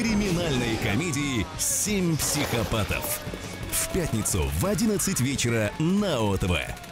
криминальной комедии «Семь психопатов». В пятницу в 11 вечера на ОТВ.